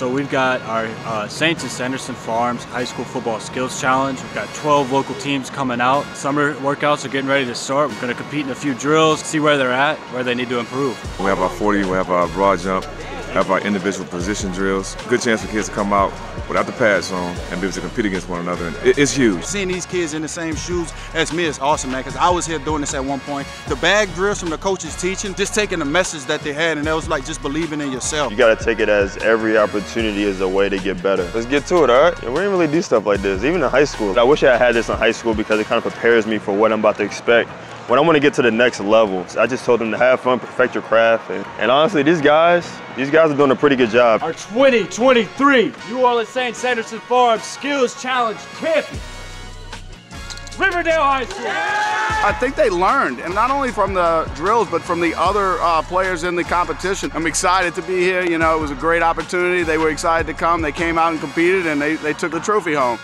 So we've got our uh, Saints and Sanderson Farms High School Football Skills Challenge. We've got 12 local teams coming out. Summer workouts are getting ready to start. We're going to compete in a few drills, see where they're at, where they need to improve. We have our 40, we have our broad jump, have our individual position drills. Good chance for kids to come out without the pads on and be able to compete against one another. And it's huge. Seeing these kids in the same shoes as me is awesome, man, because I was here doing this at one point. The bag drills from the coaches teaching, just taking the message that they had, and that was like just believing in yourself. You got to take it as every opportunity is a way to get better. Let's get to it, all right? We didn't really do stuff like this, even in high school. I wish I had this in high school because it kind of prepares me for what I'm about to expect when I want to get to the next level, I just told them to have fun, perfect your craft. And, and, honestly, these guys, these guys are doing a pretty good job. Our 2023 New Orleans Saints Sanderson Farms Skills Challenge champion, Riverdale High School. I think they learned, and not only from the drills, but from the other uh, players in the competition. I'm excited to be here. You know, it was a great opportunity. They were excited to come. They came out and competed, and they, they took the trophy home.